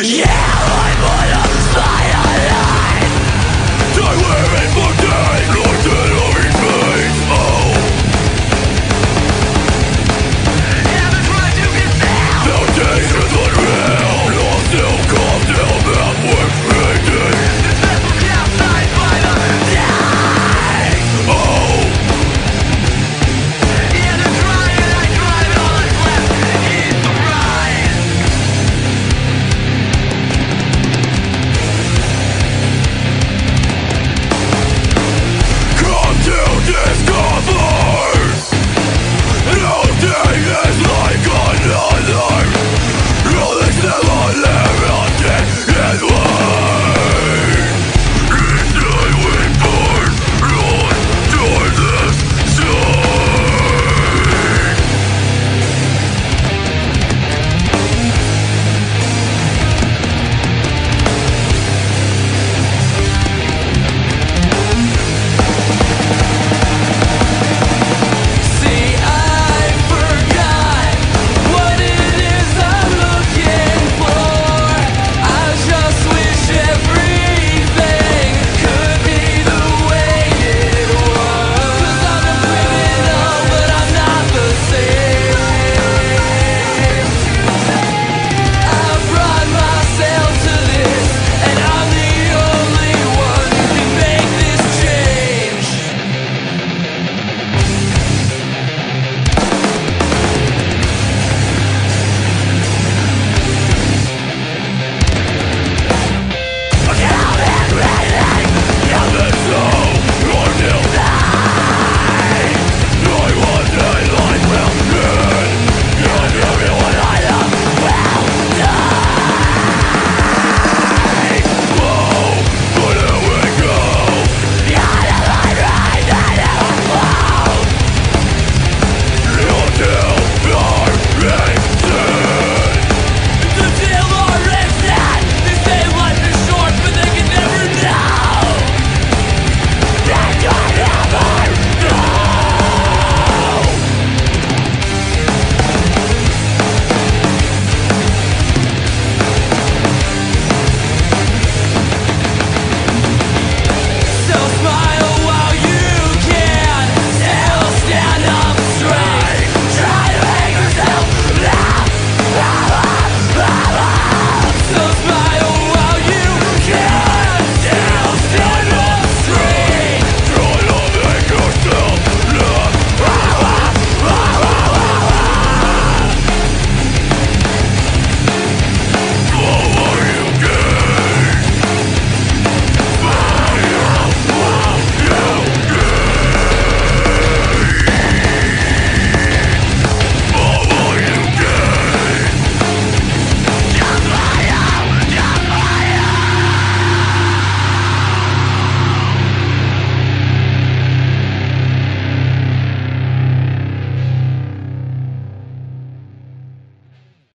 Yeah, I wanna stay alive. Don't worry.